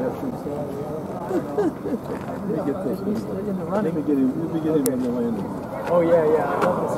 Let me get this. Let me get him. Let me get him in the landing. Oh yeah, yeah. I love this.